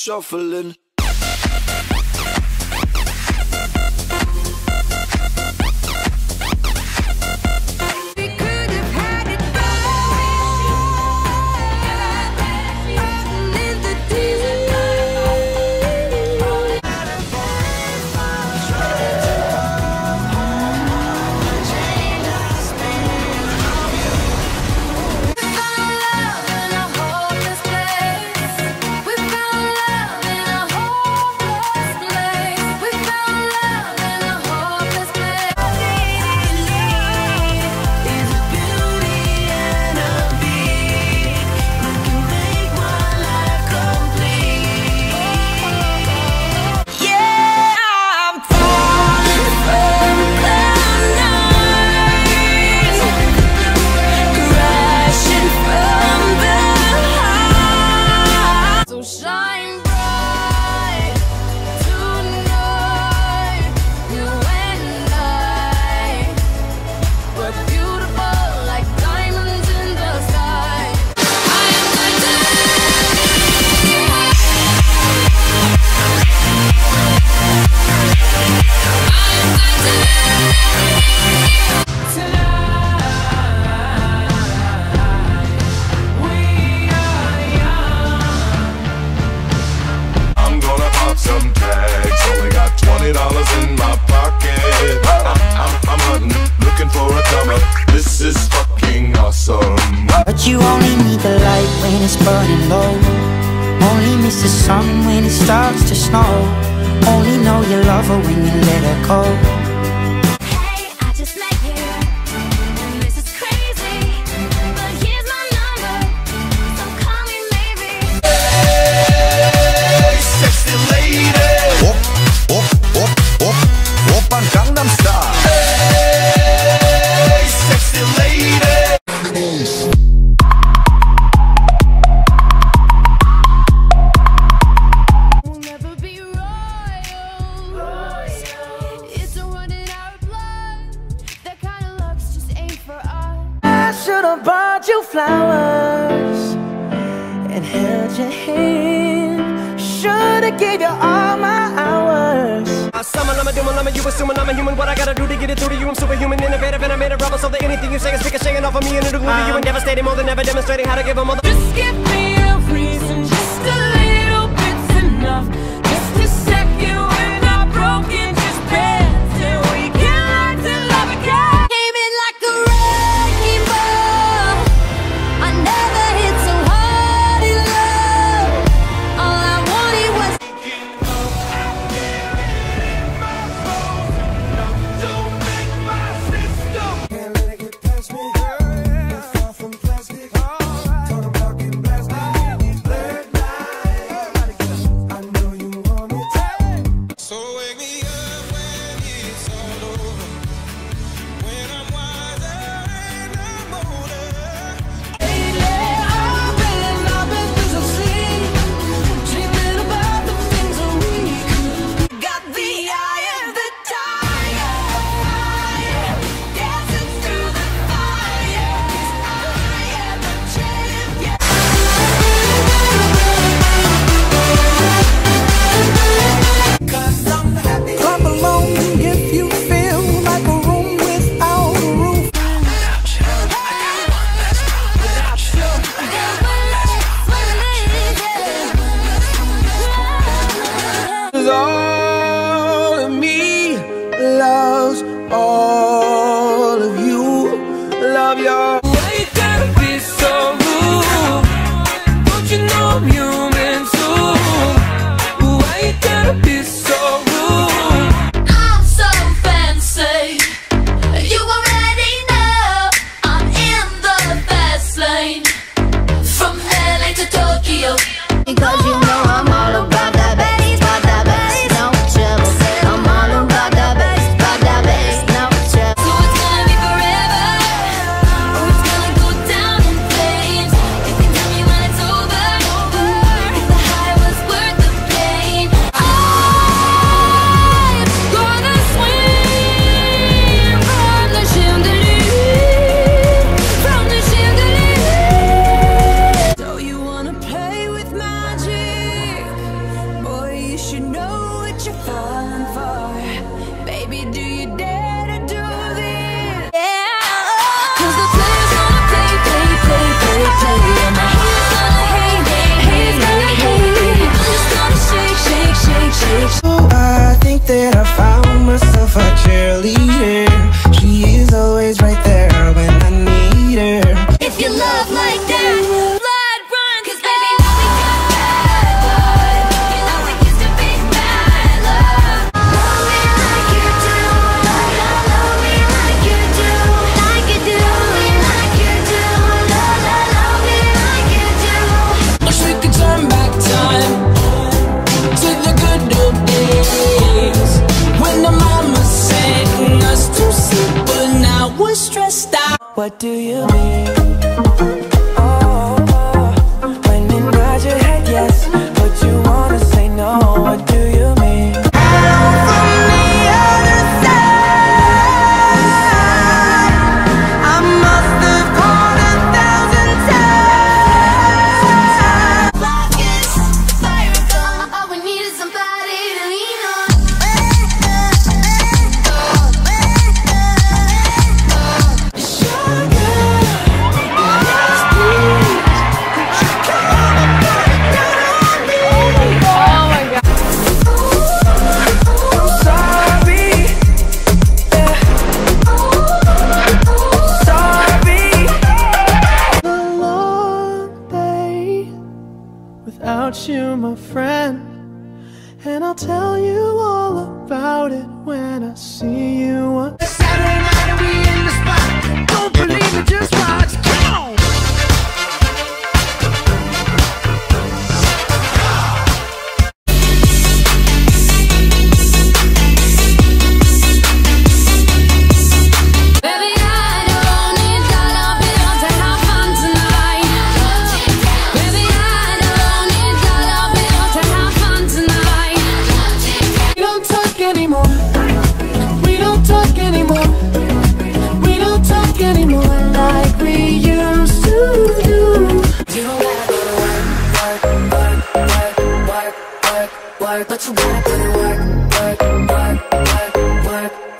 Shuffling. You only need the light when it's burning low. Only miss the sun when it starts to snow. Only know you love her when you let her go. Have gave you all my hours. Summon, I'm a doing, I'm a you assuming I'm a human. What I gotta do to get it through to you? I'm superhuman, innovative, and I made a rubber so that anything you say is ricocheting off of me and it'll glue to you uh-huh. and devastating more than ever, demonstrating how to give a mother. Just give me What do you mean? work, but you gotta put it work, work, work, work, work.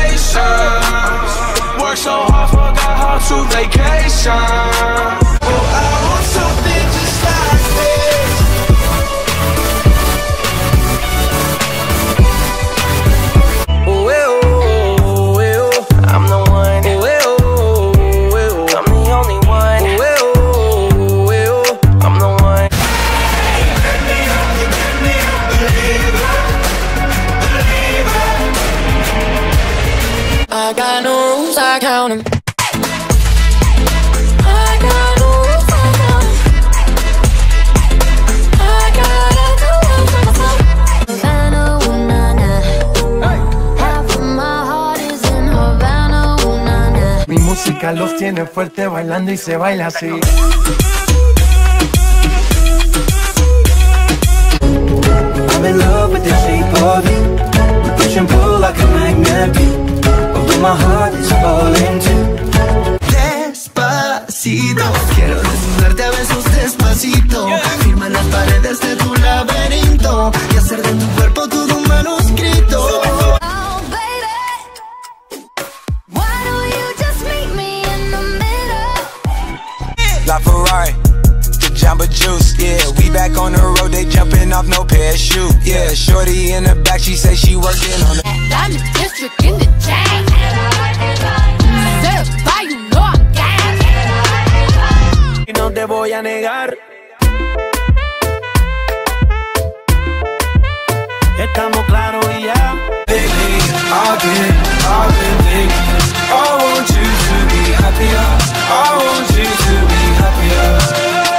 música los tiene fuerte bailando y se baila así. I'm in love with the shape of you. We push and pull like a magnet do. Although my heart is falling too. Despacito, quiero desnudarte a besos despacito. Firma las paredes de tu laberinto y hacer de tu Ferrari. The Jamba Juice, yeah. We back on the road, they jumping off no parachute, yeah. Shorty in the back, she say she working on the. I'm the district in the chain. Y no te voy a negar. Estamos claros y ya. Baby, I've been, I've been thinking. I want you to be happier. I want you to be happier.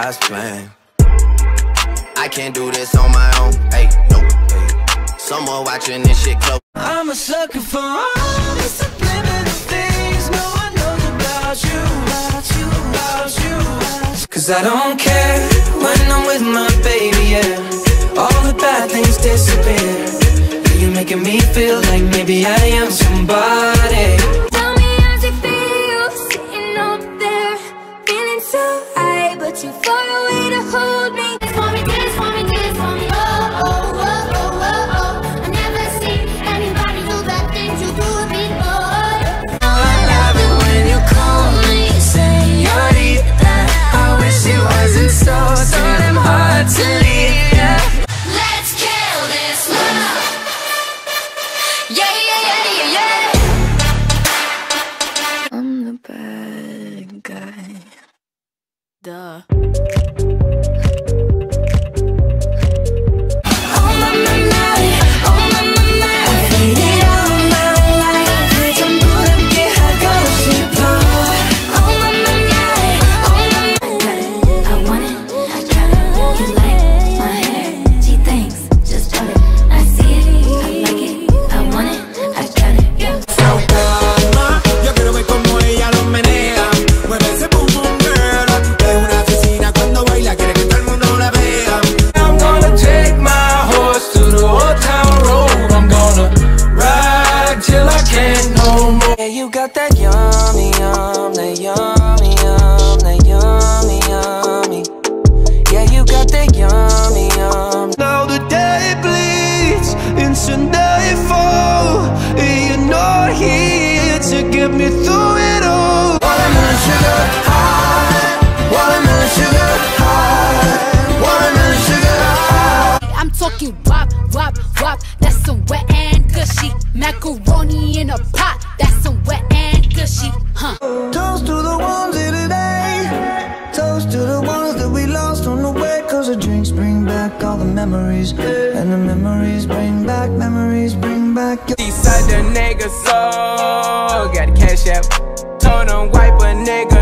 God's plan. I can't do this on my own. Hey, no. Hey. Someone watching this shit close. I'm a sucker for all the subliminal things no one knows about you, about you, about you. Cause I don't care when I'm with my baby, yeah. All the bad things disappear. You're making me feel like maybe I am somebody. Duh. Wop, wop, wop. That's some wet and gushy. Macaroni in a pot. That's some wet and gushy. Huh. Toast to the ones here today. Toast to the ones that we lost on the way. Cause the drinks bring back all the memories. And the memories bring back, memories bring back. your- Eastside the nigga so got the cash app. Told him wipe a nigga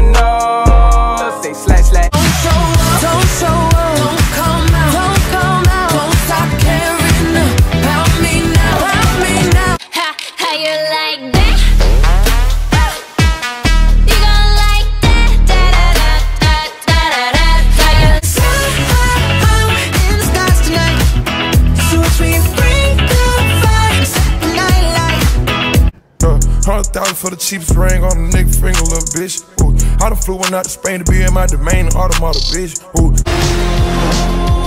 Hundred thousand uh, for the cheapest ring on a nigga finger, little bitch. Ooh, I done flew one out to Spain to be in my domain, automata, bitch. Ooh.